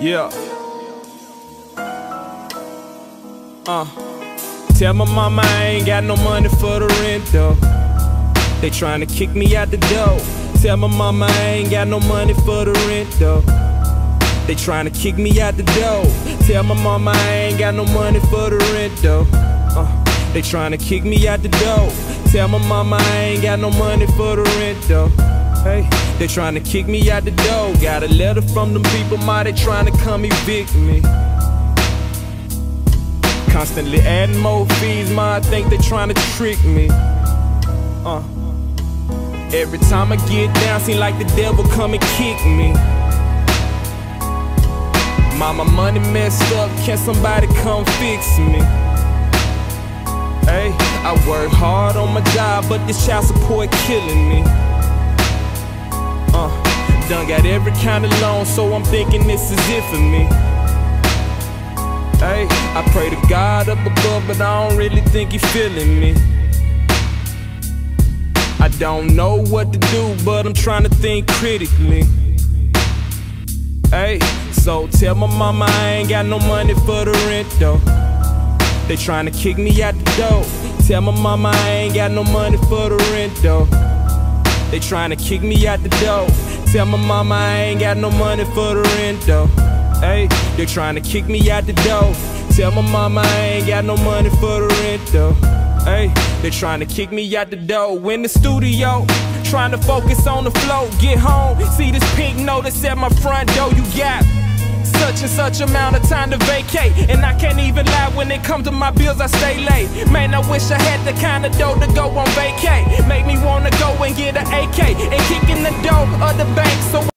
Yeah. Uh. Tell my mama I ain't got no money for the rent though. They trying to kick me out the door. Tell my mama I ain't got no money for the rent though. They trying to kick me out the door. Tell my mama I ain't got no money for the rent though. Uh, they trying to kick me out the door. Tell my mama I ain't got no money for the rent though. Hey, they trying to kick me out the door. Got a letter from them people, ma, they tryna come evict me. Constantly adding more fees, ma, I think they trying to trick me. Uh. Every time I get down, seem like the devil come and kick me. Mama, money messed up, can somebody come fix me? Hey, I work hard on my job, but this child support killing me. Uh, done got every kind of loan, so I'm thinking this is it for me. Hey, I pray to God up above, but I don't really think he feeling me. I don't know what to do, but I'm trying to think critically. Hey, so tell my mama I ain't got no money for the rent though. They trying to kick me out the door. Tell my mama I ain't got no money for the rent though. They trying to kick me out the door. Tell my mama I ain't got no money for the rent though. Hey, they trying to kick me out the door. Tell my mama I ain't got no money for the rent though. Hey, they trying to kick me out the door. In the studio, trying to focus on the flow. Get home, see this pink notice at my front door. You got such and such amount of time to vacate. And I can't even lie when it comes to my bills, I stay late. Man, I wish I had the kind of dough to go on vacate. Make me wanna and get an AK and kick the door of the bank. So